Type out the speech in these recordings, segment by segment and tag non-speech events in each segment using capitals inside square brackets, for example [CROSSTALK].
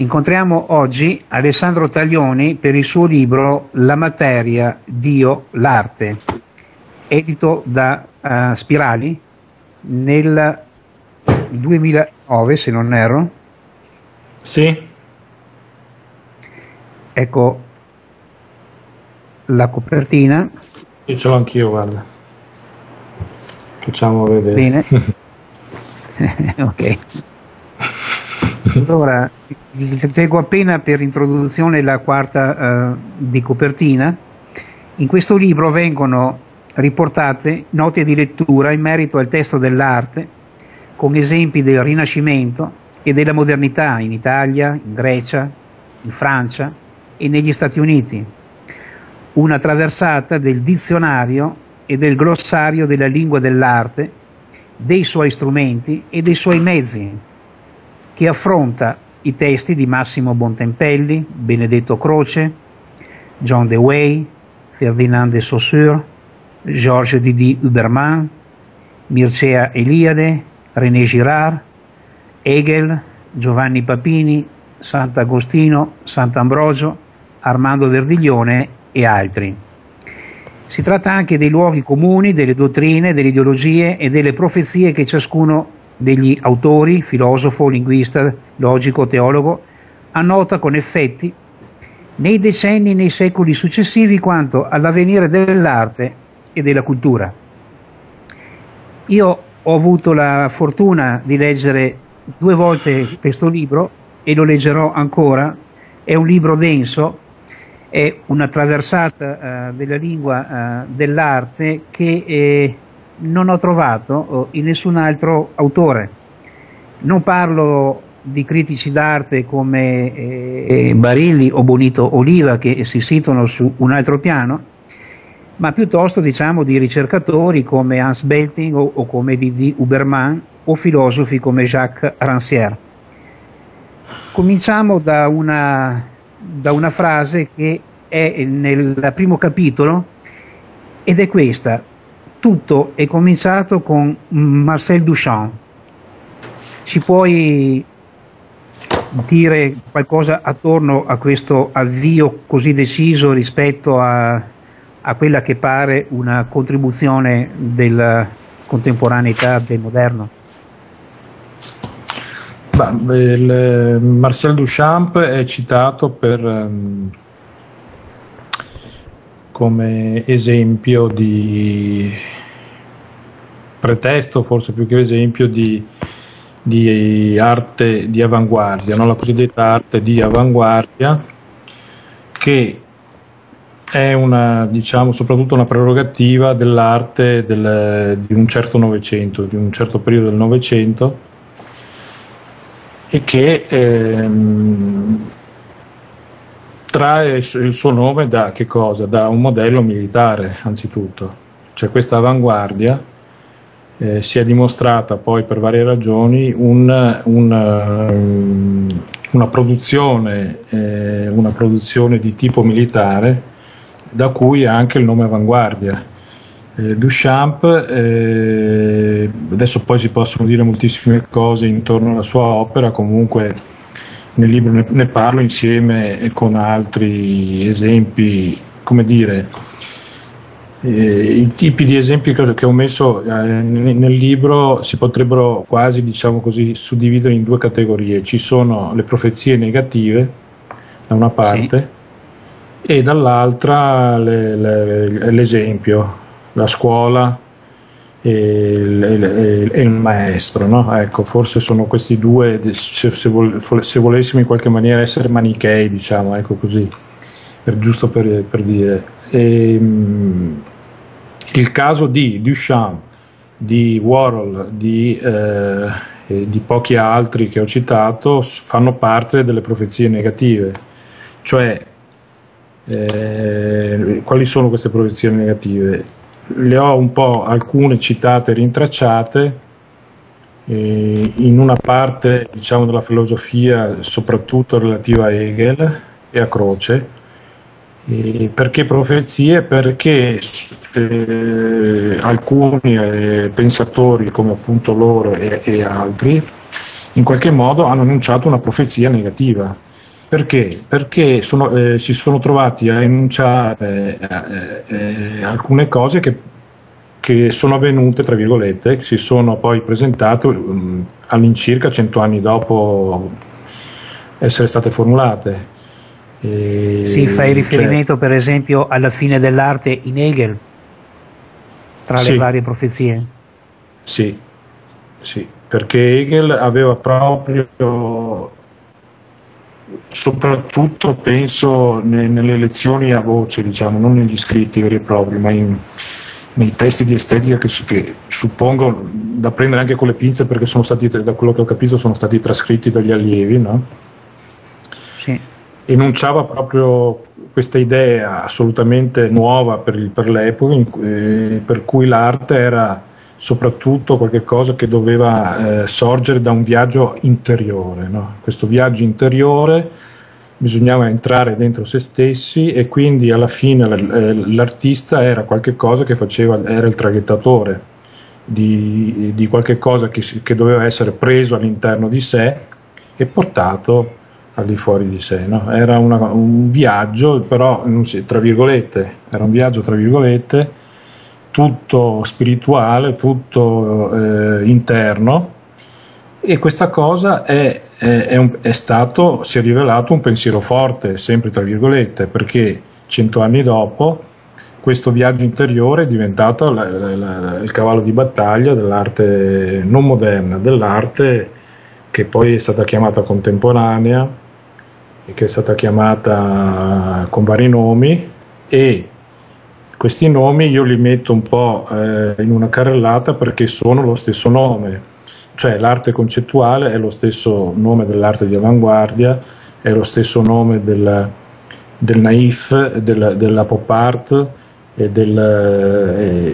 Incontriamo oggi Alessandro Taglioni per il suo libro La materia, Dio, l'arte, edito da uh, Spirali nel 2009, se non erro. Sì. Ecco la copertina. Sì, ce l'ho anch'io, guarda. Facciamo vedere. Bene. [LAUGHS] [LAUGHS] ok. Allora, leggo appena per introduzione la quarta uh, di copertina. In questo libro vengono riportate note di lettura in merito al testo dell'arte, con esempi del Rinascimento e della modernità in Italia, in Grecia, in Francia e negli Stati Uniti. Una traversata del dizionario e del glossario della lingua dell'arte, dei suoi strumenti e dei suoi mezzi, che affronta i testi di Massimo Bontempelli, Benedetto Croce, John Dewey, Ferdinand de Saussure, Georges Didi Huberman, Mircea Eliade, René Girard, Hegel, Giovanni Papini, Sant'Agostino, Sant'Ambrogio, Armando Verdiglione e altri. Si tratta anche dei luoghi comuni, delle dottrine, delle ideologie e delle profezie che ciascuno degli autori, filosofo, linguista, logico, teologo, annota con effetti nei decenni e nei secoli successivi quanto all'avvenire dell'arte e della cultura. Io ho avuto la fortuna di leggere due volte questo libro e lo leggerò ancora. È un libro denso, è una traversata uh, della lingua uh, dell'arte che eh, non ho trovato in nessun altro autore. Non parlo di critici d'arte come eh, Barilli o Bonito Oliva che si situano su un altro piano, ma piuttosto diciamo di ricercatori come Hans Belting o, o come Didi Huberman o filosofi come Jacques Rancière. Cominciamo da una, da una frase che è nel primo capitolo ed è questa. Tutto è cominciato con Marcel Duchamp. Ci puoi dire qualcosa attorno a questo avvio così deciso rispetto a, a quella che pare una contribuzione della contemporaneità del moderno? il Marcel Duchamp è citato per, um, come esempio di pretesto, forse più che esempio di, di arte di avanguardia, no? la cosiddetta arte di avanguardia, che è una, diciamo, soprattutto una prerogativa dell'arte del, di un certo Novecento, di un certo periodo del Novecento e che ehm, trae il suo nome da? Da un modello militare, anzitutto. Cioè questa avanguardia eh, si è dimostrata poi per varie ragioni un, un, um, una, produzione, eh, una produzione di tipo militare da cui anche il nome avanguardia eh, Duchamp, eh, adesso poi si possono dire moltissime cose intorno alla sua opera, comunque nel libro ne, ne parlo insieme con altri esempi, come dire, eh, i tipi di esempi che, ho messo eh, nel, nel, libro si potrebbero quasi, diciamo così, suddividere in due categorie. Ci sono le profezie negative, da una parte, sì. e dall'altra le, le, l'esempio, la scuola e il, e il, maestro. No? Ecco, forse sono questi due, se, se, volessimo in qualche maniera essere manichei, diciamo, ecco così, per, giusto per, per dire. E, um, il caso di Duchamp, di Warhol, di, eh, di pochi altri che ho citato fanno parte delle profezie negative, cioè eh, quali sono queste profezie negative? Le ho un po' alcune citate e rintracciate eh, in una parte diciamo della filosofia soprattutto relativa a Hegel e a Croce eh, perché profezie? Perché eh, alcuni eh, pensatori come appunto loro e, e altri in qualche modo hanno annunciato una profezia negativa Perché? Perché sono, eh, si sono trovati a enunciare eh, eh, alcune cose che, che, sono avvenute, tra virgolette, che si sono poi presentate um, all'incirca cento anni dopo essere state formulate. E, sì, fai cioè riferimento cioè, per esempio alla fine dell'arte in Hegel, tra sì, le varie profezie. Sì, sì, perché Hegel aveva proprio soprattutto penso nelle lezioni a voce, diciamo, non negli scritti veri e propri, ma in, nei testi di estetica che, che, suppongo da prendere anche con le pinze perché sono stati, da quello che ho capito, sono stati trascritti dagli allievi, no? Sì. Enunciava proprio questa idea assolutamente nuova per, per l'epoca, in, eh, per cui l'arte era soprattutto qualcosa che doveva eh, sorgere da un viaggio interiore. No? Questo viaggio interiore bisognava entrare dentro se stessi e quindi alla fine eh, l'artista era qualcosa che faceva, era il traghettatore di, di qualche che, che, doveva essere preso all'interno di sé e portato al di fuori di sé. No? Era una, un viaggio, però tra virgolette, era un viaggio tra virgolette tutto spirituale, tutto eh, interno. E questa cosa è, è, è, un, è, stato, si è rivelato un pensiero forte, sempre tra virgolette, perché cento anni dopo questo viaggio interiore è diventato la, la, la, il cavallo di battaglia dell'arte non moderna, dell'arte che poi è stata chiamata contemporanea e che è stata chiamata con vari nomi e questi nomi io li metto un po' eh, in una carrellata perché sono lo stesso nome, cioè l'arte concettuale è lo stesso nome dell'arte di avanguardia, è lo stesso nome del, del naif, del, della pop art e, del,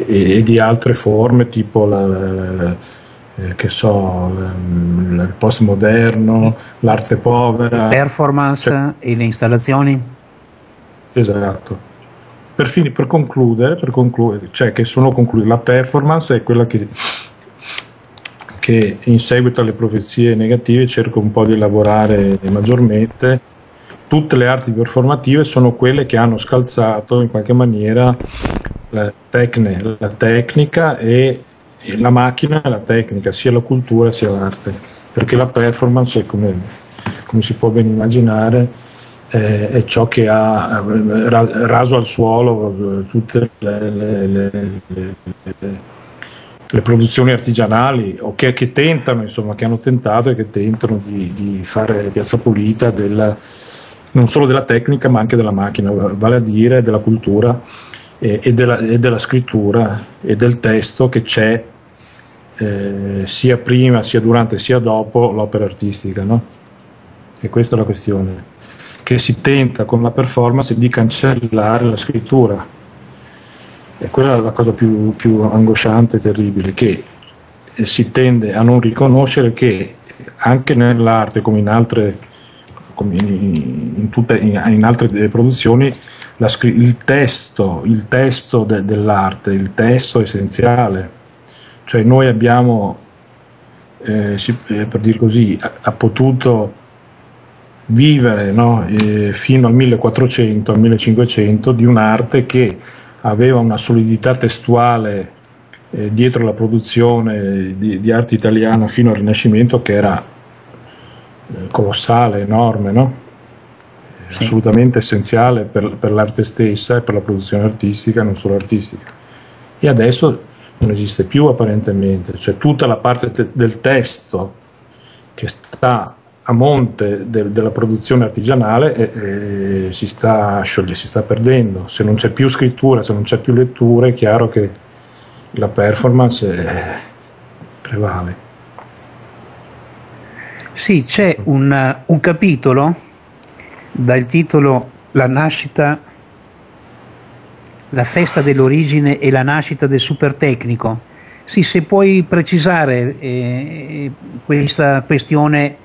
e, e, di altre forme tipo la, la, eh, che so, il postmoderno, l'arte povera. Performance cioè, e le installazioni? Esatto per, fini, per concludere, per concludere, cioè che sono concludere, la performance è quella che, che in seguito alle profezie negative cerco un po' di elaborare maggiormente. Tutte le arti performative sono quelle che hanno scalzato in qualche maniera la, tecne, la tecnica e, e la macchina e la tecnica, sia la cultura sia l'arte, perché la performance come, come si può ben immaginare eh, è ciò che ha eh, raso al suolo eh, tutte le, le, le, le produzioni artigianali o che, che, tentano, insomma, che hanno tentato e che tentano di, di fare piazza pulita della, non solo della tecnica ma anche della macchina, vale a dire della cultura e, e, della, e della, scrittura e del testo che c'è eh, sia prima, sia durante, sia dopo l'opera artistica. No? E questa è la questione che si tenta con la performance di cancellare la scrittura. E quella è la cosa più, più angosciante e terribile, che si tende a non riconoscere che anche nell'arte come in altre, come in, tutte, in, altre produzioni la, il testo, il testo de, dell'arte, il testo essenziale, cioè noi abbiamo, eh, si, eh, per dire così, ha, ha potuto vivere no, eh, fino al 1400, al 1500 di un'arte che aveva una solidità testuale eh, dietro la produzione di, di, arte italiana fino al Rinascimento che era eh, colossale, enorme, no? sì. assolutamente essenziale per, per, l'arte stessa e per la produzione artistica, non solo artistica. E adesso non esiste più apparentemente, cioè tutta la parte te- del testo che sta a monte de, della produzione artigianale e, e si, sta scioglie, si sta perdendo. Se non c'è più scrittura, se non c'è più lettura, è chiaro che la performance è, prevale. Sì, c'è un, un capitolo dal titolo La nascita, la festa dell'origine e la nascita del supertecnico. Sì, se puoi precisare eh, questa questione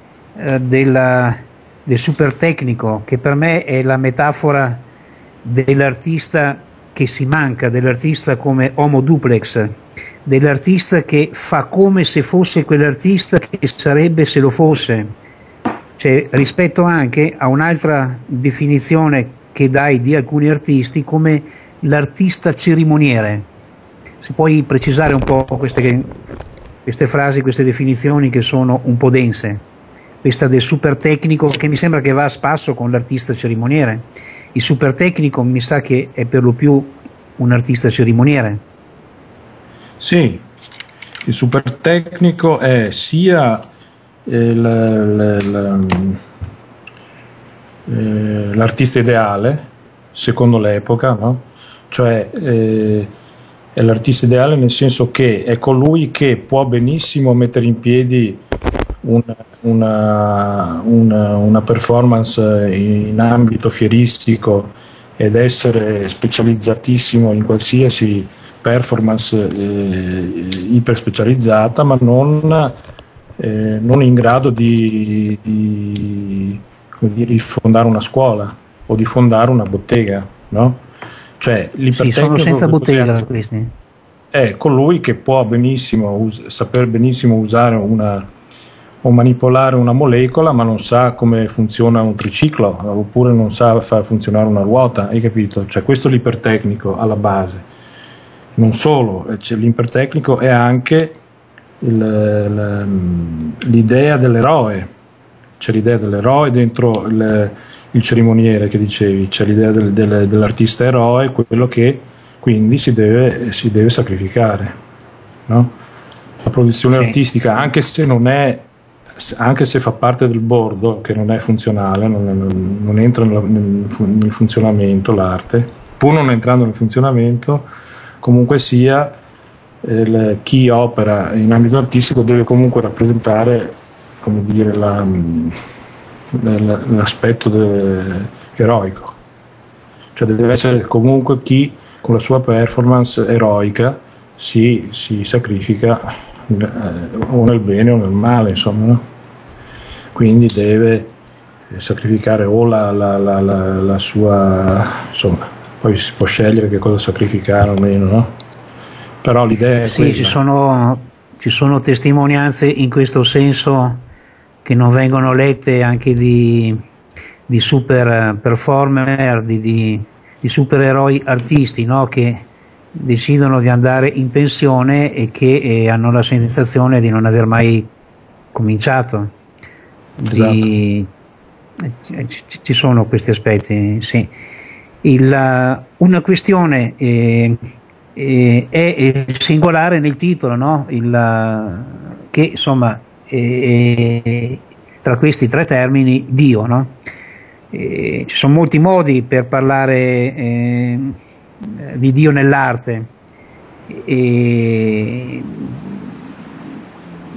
della, del super tecnico, che per me è la metafora dell'artista che si manca, dell'artista come homo duplex, dell'artista che fa come se fosse quell'artista che sarebbe se lo fosse, cioè, rispetto anche a un'altra definizione che dai di alcuni artisti come l'artista cerimoniere. Si puoi precisare un po' queste, queste frasi, queste definizioni che sono un po' dense? Questa del super tecnico che mi sembra che va a spasso con l'artista cerimoniere. Il super tecnico mi sa che è per lo più un artista cerimoniere. Sì, il super tecnico è sia il, il, il, l'artista ideale, secondo l'epoca, no? cioè eh, è l'artista ideale nel senso che è colui che può benissimo mettere in piedi una, una, una, una performance in ambito fieristico ed essere specializzatissimo in qualsiasi performance eh, iper specializzata, ma non, eh, non in grado di, di, di, fondare una scuola o di fondare una bottega. No? Cioè, sì, sono senza bottega questi. È colui che può benissimo us- saper benissimo usare una, o manipolare una molecola, ma non sa come funziona un triciclo, oppure non sa far funzionare una ruota, hai capito? Cioè, questo è l'ipertecnico alla base. Non solo, cioè, l'ipertecnico è anche il, l'idea dell'eroe, c'è l'idea dell'eroe dentro il, il cerimoniere che dicevi, c'è l'idea del, del, dell'artista eroe, quello che quindi si deve, si deve sacrificare. No? La produzione sì. artistica, anche se non è anche se fa parte del bordo che non è funzionale, non, non, non entra nel, nel, funzionamento l'arte, pur non entrando nel funzionamento, comunque sia il, chi opera in ambito artistico deve comunque rappresentare dire, la, l'aspetto de, eroico, cioè deve essere comunque chi con la sua performance eroica si, si sacrifica eh, o nel bene o nel male, insomma, no? Quindi deve sacrificare o la, la, la, la, sua, insomma, poi si può scegliere che cosa sacrificare o meno, no? però l'idea è sì, ci sono, ci sono testimonianze in questo senso che non vengono lette anche di, di super performer, di, di, di supereroi artisti no? che decidono di andare in pensione e che eh, hanno la sensazione di non aver mai cominciato. Di, esatto. ci, sono questi aspetti, sì. Il, una questione eh, eh, è singolare nel titolo, no? Il, che insomma e, tra questi tre termini Dio. No? ci sono molti modi per parlare eh, di Dio nell'arte. E,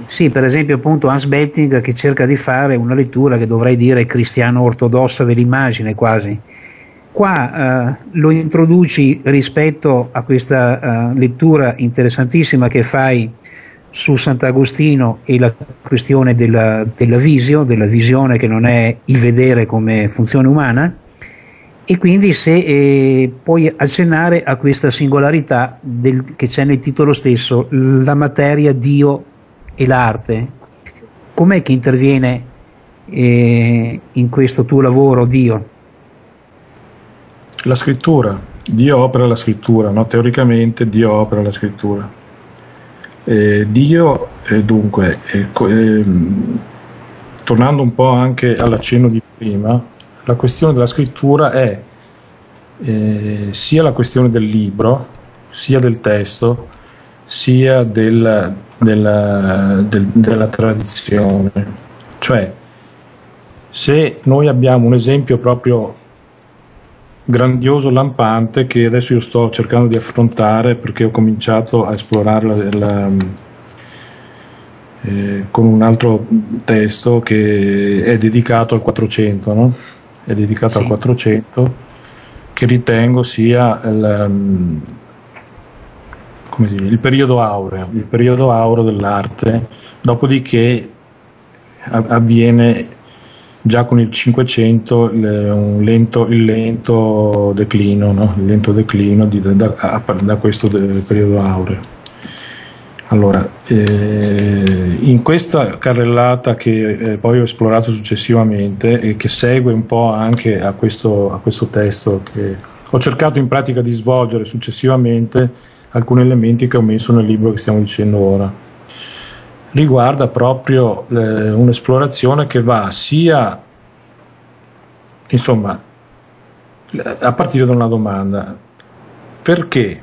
sì, per esempio appunto Hans Betting che cerca di fare una lettura che dovrei dire cristiano ortodossa dell'immagine quasi. Qua eh, lo introduci rispetto a questa eh, lettura interessantissima che fai su Sant'Agostino e la questione della, della visio, della visione che non è il vedere come funzione umana, e quindi se eh, puoi accennare a questa singolarità del, che c'è nel titolo stesso, la materia, Dio e l'arte, com'è che interviene eh, in questo tuo lavoro Dio? La scrittura, Dio opera la scrittura, no? teoricamente Dio opera la scrittura. Eh, Dio, eh, dunque, eh, tornando un po' anche all'accenno di prima, la questione della scrittura è eh, sia la questione del libro, sia del testo, sia del, del, del, della tradizione. Cioè, se noi abbiamo un esempio proprio grandioso, lampante, che adesso io sto cercando di affrontare perché ho cominciato a esplorare la, la, eh, con un altro testo che è dedicato al 400, no? è dedicato sì. al 400, che ritengo sia il, mm, dire, il periodo aureo, il periodo aureo dell'arte, dopodiché avviene già con il 500 il, lento, il lento, declino, no? il lento declino di, da, da, questo periodo aureo. Allora, eh, in questa carrellata che eh, poi ho esplorato successivamente e che segue un po' anche a questo, a questo testo, che ho cercato in pratica di svolgere successivamente alcuni elementi che ho messo nel libro che stiamo dicendo ora. Riguarda proprio eh, un'esplorazione che va sia, insomma, a partire da una domanda, perché?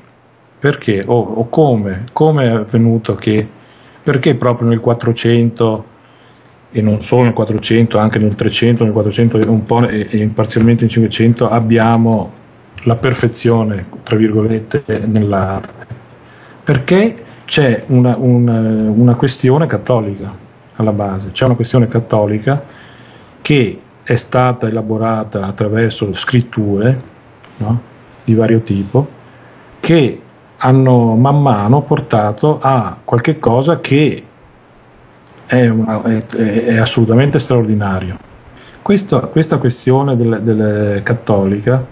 Perché? O, o come, come è avvenuto che, perché proprio nel 400 e non solo nel 400, anche nel 300, nel 400 e un po' e, e parzialmente nel 500 abbiamo la perfezione, tra virgolette, nell'arte. Perché c'è una, una, una questione cattolica alla base, c'è una questione cattolica che è stata elaborata attraverso scritture no, di vario tipo che hanno man mano portato a qualche cosa che è, una, è, è assolutamente straordinario. Questo, questa questione del, del cattolica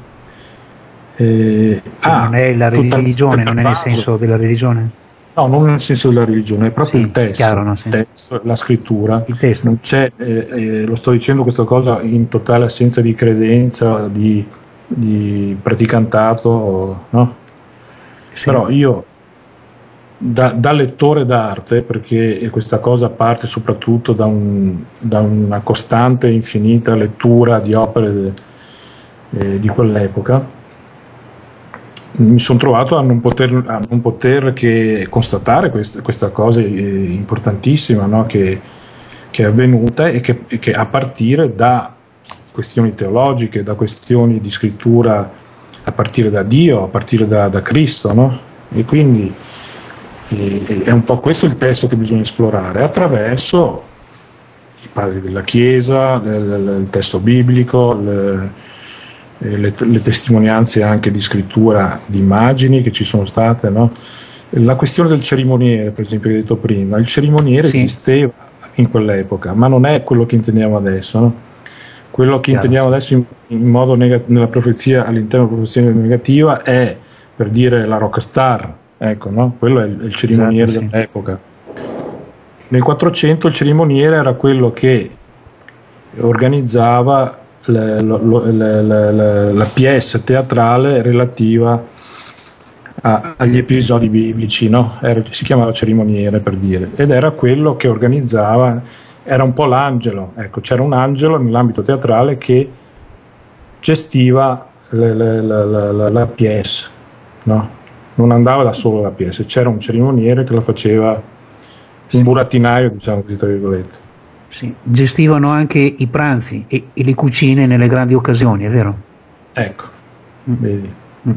eh, cioè non è la religione, non è nel senso della religione? No, non nel senso della religione, è proprio sì, il, testo, chiaro, no, sì. il testo, la scrittura. Il testo. Eh, eh, lo sto dicendo questa cosa in totale assenza di credenza, di, di praticantato, no? Sì. Però io da, da, lettore d'arte, perché questa cosa parte soprattutto da, un, da una costante e infinita lettura di opere eh, di quell'epoca, mi sono trovato a non poter, a non poter che constatare quest, questa cosa eh, importantissima no? che, che, è avvenuta e che, e che a partire da questioni teologiche, da questioni di scrittura a partire da Dio, a partire da, da Cristo, no? E quindi e, è un po' questo il testo che bisogna esplorare attraverso i padri della Chiesa, il, il testo biblico, le, le, le, testimonianze anche di scrittura di immagini che ci sono state, no? La questione del cerimoniere, per esempio, che hai detto prima, il cerimoniere sì. esisteva in quell'epoca, ma non è quello che intendiamo adesso, no? Quello che Chiaro. intendiamo adesso in, in modo neg- nella profezia, all'interno della profezia negativa, è per dire la rockstar, ecco, no? quello è il, il cerimoniere esatto, dell'epoca. Nel 400 il cerimoniere era quello che organizzava lo, le, le, la PS teatrale relativa a, agli episodi biblici, no? era, si chiamava cerimoniere per dire, ed era quello che organizzava era un po' l'angelo, ecco, c'era un angelo nell'ambito teatrale che gestiva le, le, la, la, la PS, no? non andava da solo la PS, c'era un cerimoniere che lo faceva, un burattinaio, diciamo così, tra virgolette. Sì. Gestivano anche i pranzi e, e, le cucine nelle grandi occasioni, è vero? Ecco, mm. vedi. Mm.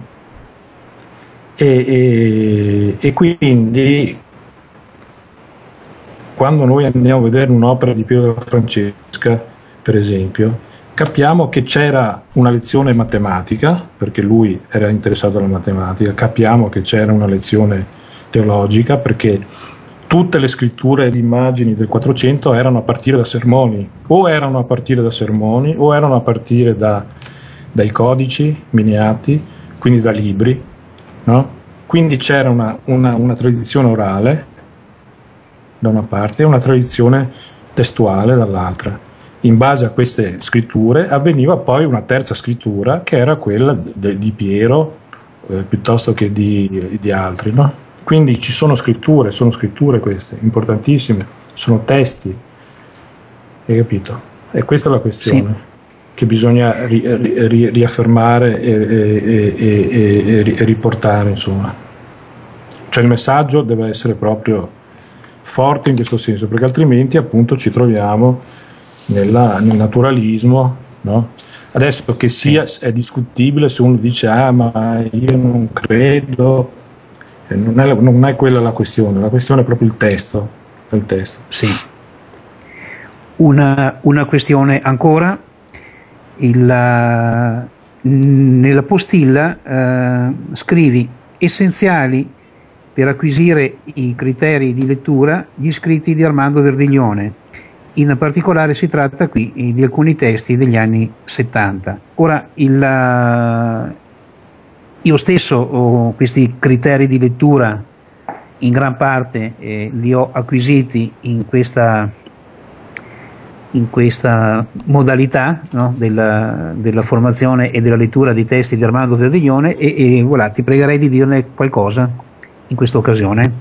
E, e, e, quindi quando noi andiamo a vedere un'opera di Piero della Francesca, per esempio, capiamo che c'era una lezione matematica, perché lui era interessato alla matematica, capiamo che c'era una lezione teologica, perché tutte le scritture ed immagini del 400 erano a partire da sermoni, o erano a partire da sermoni, o erano a partire da, dai codici miniati, quindi da libri, no? quindi c'era una, una, una tradizione orale da una parte e una tradizione testuale dall'altra. In base a queste scritture avveniva poi una terza scrittura che era quella de, di Piero eh, piuttosto che di, di altri. No? Quindi ci sono scritture, sono scritture queste, importantissime, sono testi, hai capito? E questa è la questione sì. che bisogna ri, ri, riaffermare e, e, e, e riportare, insomma. Cioè il messaggio deve essere proprio forte in questo senso, perché altrimenti appunto ci troviamo nella, nel naturalismo. No? Adesso che sia è discutibile se uno dice ah ma io non credo, non è, non è quella la questione, la questione è proprio il testo. Il testo. Sì. Una, una questione ancora, il, nella postilla eh, scrivi essenziali per acquisire i criteri di lettura gli scritti di Armando Verdiglione. In particolare si tratta qui di alcuni testi degli anni 70. Ora, il, io stesso ho questi criteri di lettura in gran parte eh, li ho acquisiti in questa, in questa modalità no? della, della, formazione e della lettura dei testi di Armando Verdiglione e, e voilà, ti pregherei di dirne qualcosa in questa occasione.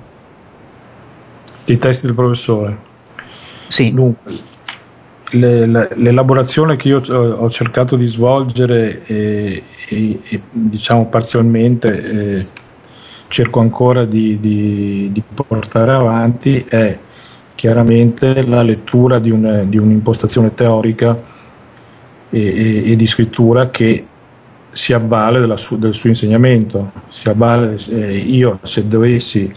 I testi del professore? Sì. Dunque, le, le, l'elaborazione che io ho cercato di svolgere e, e, e diciamo parzialmente eh, cerco ancora di, di, di, portare avanti è chiaramente la lettura di, un, di un'impostazione teorica e, e, di scrittura che si avvale su, del suo insegnamento. Si avvale, eh, io se dovessi,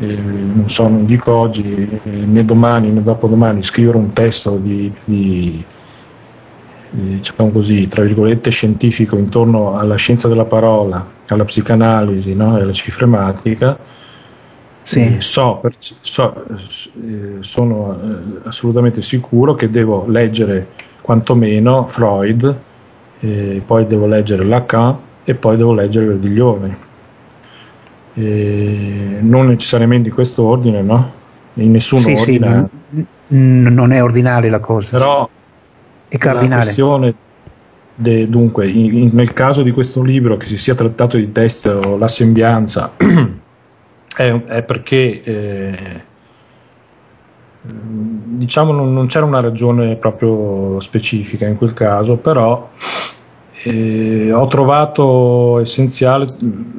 eh, non so, non dico oggi, né domani né dopodomani, scrivere un testo di, di diciamo così, tra virgolette, scientifico intorno alla scienza della parola, alla psicanalisi no? e alla cifrematica, sì. eh, so, so eh, sono eh, assolutamente sicuro che devo leggere quantomeno Freud, poi devo leggere Lacan e poi devo leggere Verdiglione. Non necessariamente in questo ordine, no? In nessun sì, ordine. Sì, non è ordinale la cosa. Però è cardinale. La questione de, dunque, in, in, nel caso di questo libro, che si sia trattato di test o la sembianza, [CLEARS THROAT] è, è, perché eh, diciamo non, non, c'era una ragione proprio specifica in quel caso, però eh, ho trovato essenziale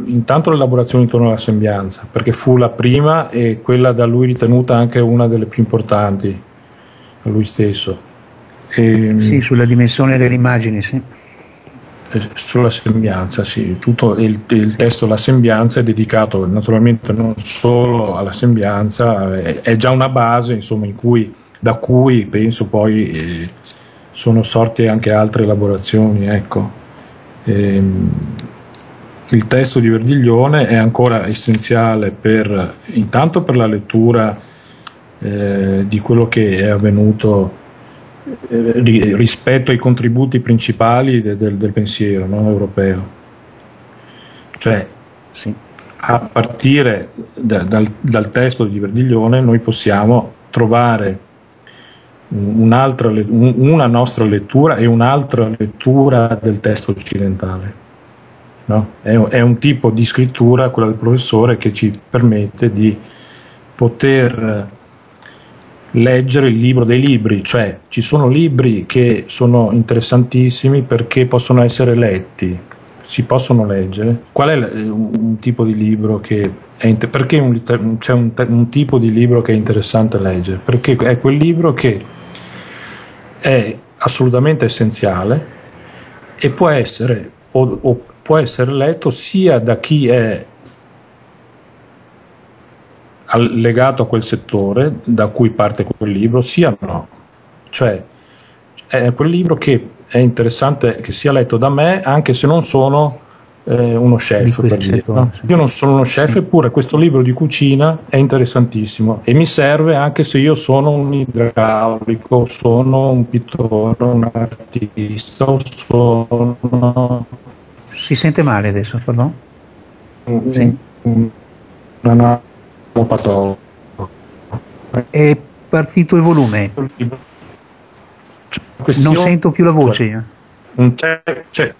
intanto l'elaborazione intorno alla sembianza, perché fu la prima e quella da lui ritenuta anche una delle più importanti a lui stesso. E, ehm, sì, sulla dimensione delle immagini, sì. Eh, sulla sembianza, sì. Tutto il, il, testo La sembianza è dedicato naturalmente non solo alla sembianza, è, è già una base insomma, cui, da cui penso poi eh, sono sorte anche altre elaborazioni. Ecco. E, ehm, il testo di Verdiglione è ancora essenziale per, intanto per la lettura eh, di quello che è avvenuto eh, rispetto ai contributi principali de, de, del pensiero no, europeo. Cioè, sì. a partire da, dal, dal, testo di Verdiglione noi possiamo trovare una nostra lettura e un'altra lettura del testo occidentale. No? È, è un tipo di scrittura, quella del professore, che ci permette di poter leggere il libro dei libri, cioè ci sono libri che sono interessantissimi perché possono essere letti, si possono leggere. Qual è un tipo di libro che è inter- perché un, c'è un, un, tipo di libro che è interessante leggere? Perché è quel libro che è assolutamente essenziale e può essere, o, o può essere letto sia da chi è legato a quel settore da cui parte quel libro, sia no. Cioè, è quel libro che è interessante che sia letto da me, anche se non sono eh, uno chef. Per dire, no? Io non sono uno chef, sì. eppure questo libro di cucina è interessantissimo e mi serve anche se io sono un idraulico, sono un pittore, un artista, sono... Si sente male adesso, pardon? Un, sì. una, patologo. È partito il volume. Non sento più la voce io. Non c'è, c'è.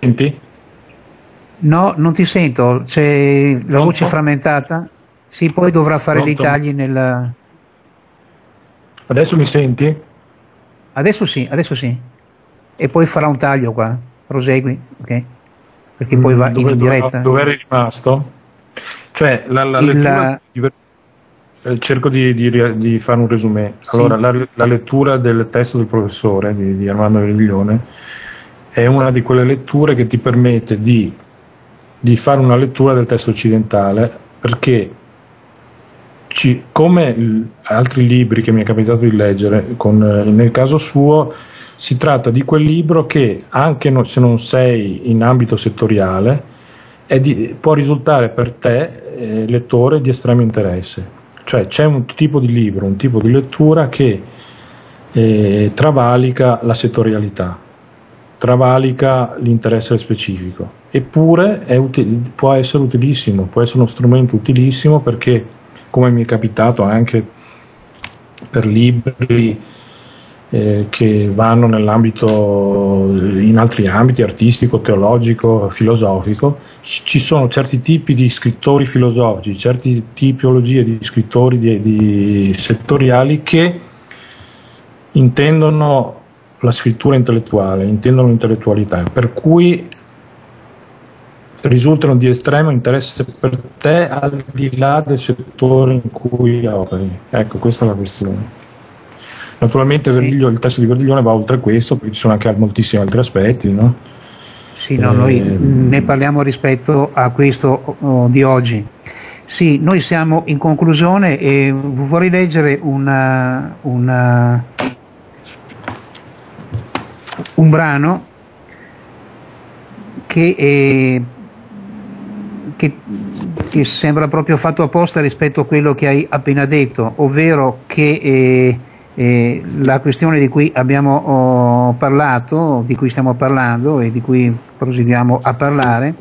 Senti? No, non ti sento, c'è la Pronto? voce frammentata. Sì, poi dovrà fare Pronto? dei tagli nel... Adesso mi senti? Adesso sì, adesso sì. E poi farà un taglio qua. Prosegui, ok? perché poi va dove, in diretta. Dove eri rimasto? Cioè, la, la Il, lettura, cerco di, di, di, fare un resume. Allora, sì. la, la, lettura del testo del professore di, di Armando Veriglione è una di quelle letture che ti permette di, di fare una lettura del testo occidentale perché ci, come altri libri che mi è capitato di leggere, con, eh, nel caso suo si tratta di quel libro che, anche no, se non sei in ambito settoriale, di, può risultare per te, eh, lettore, di estremo interesse. Cioè c'è un tipo di libro, un tipo di lettura che eh, travalica la settorialità. travalica l'interesse specifico. Eppure util- può essere utilissimo, può essere uno strumento utilissimo perché, come mi è capitato anche per libri eh, che vanno in altri ambiti, artistico, teologico, filosofico, ci sono certi tipi di scrittori filosofici, certe tipologie di scrittori di, di settoriali che intendono la scrittura intellettuale, intendono l'intellettualità, per cui risultano di estremo interesse per te al di là del settore in cui operi. Ecco, questa è la questione. Naturalmente Verdiglio, il testo di Verdiglione va oltre questo, perché ci sono anche moltissimi altri aspetti, no? Sì, no, eh, noi ne parliamo rispetto a questo oh, di oggi. Sì, noi siamo in conclusione e vorrei leggere una, una, un brano che, è, che, che, sembra proprio fatto apposta rispetto a quello che hai appena detto, ovvero che... È, e la questione di cui abbiamo oh, parlato, di cui stiamo parlando e di cui proseguiamo a parlare,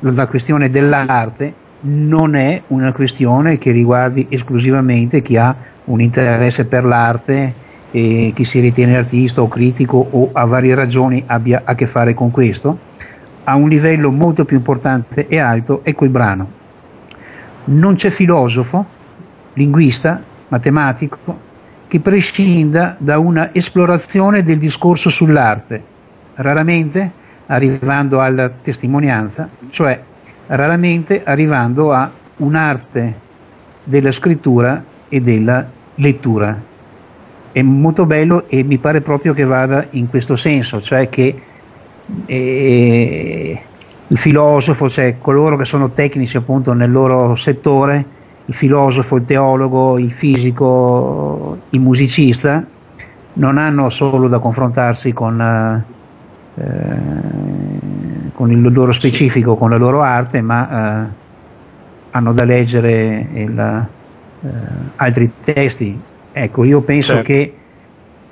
la questione dell'arte non è una questione che riguardi esclusivamente chi ha un interesse per l'arte e chi si ritiene artista o critico o a varie ragioni abbia a che fare con questo, a un livello molto più importante e alto è quel brano. Non c'è filosofo, linguista, matematico, che prescinda da una esplorazione del discorso sull'arte, raramente arrivando alla testimonianza, cioè raramente arrivando a un'arte della scrittura e della lettura. È molto bello e mi pare proprio che vada in questo senso, cioè che eh, il filosofo, cioè coloro che sono tecnici appunto nel loro settore, il filosofo, il teologo, il fisico, il musicista, non hanno solo da confrontarsi con, eh, con il loro specifico, con la loro arte, ma eh, hanno da leggere il, eh, altri testi. Ecco, io penso certo. che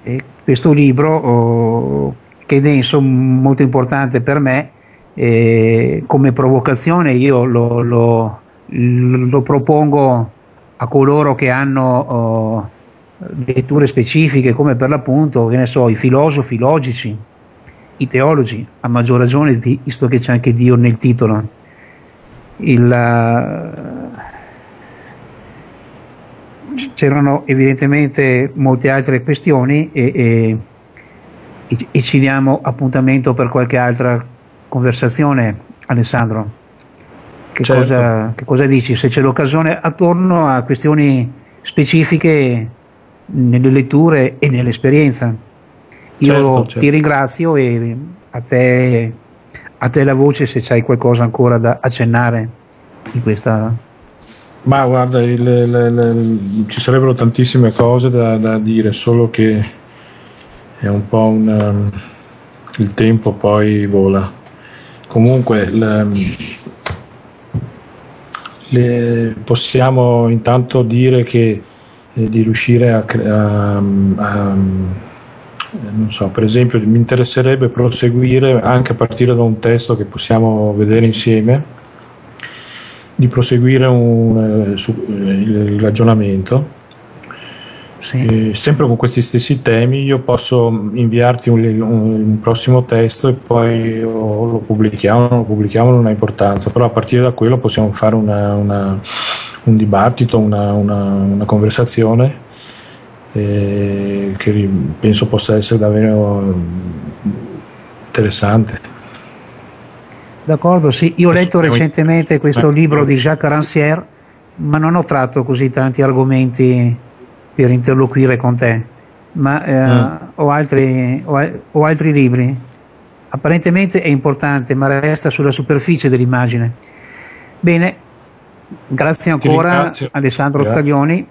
eh, questo libro, oh, che è denso, molto importante per me, eh, come provocazione io lo, lo lo propongo a coloro che hanno oh, letture specifiche come per l'appunto che ne so, i filosofi logici, i teologi, a maggior ragione visto che c'è anche Dio nel titolo. Il, uh, c'erano evidentemente molte altre questioni e, e, e ci diamo appuntamento per qualche altra conversazione, Alessandro. Che, certo. cosa, che cosa dici? Se c'è l'occasione attorno a questioni specifiche nelle letture e nell'esperienza. Io certo, certo. ti ringrazio e a te, a te, la voce se c'hai qualcosa ancora da accennare in questa... Ma guarda, il, il, il, ci sarebbero tantissime cose da, da, dire, solo che è un po' un... Um, il tempo poi vola. Comunque... Le, possiamo intanto dire che eh, di riuscire a, a, a non so, per esempio mi interesserebbe proseguire anche a partire da un testo che possiamo vedere insieme di proseguire un, eh, su, eh, il ragionamento sì. sempre con questi stessi temi io posso inviarti un, un, un prossimo testo e poi lo pubblichiamo lo pubblichiamo non ha importanza, però a partire da quello possiamo fare una, una, un dibattito, una, una conversazione eh, che penso possa essere davvero interessante. D'accordo, sì, io ho letto recentemente questo libro di Jacques Rancière, ma non ho tratto così tanti argomenti per interloquire con te, ma eh, mm. ho, altri, ho, ho, altri, libri. Apparentemente è importante, ma resta sulla superficie dell'immagine. Bene, grazie ancora Alessandro. Taglioni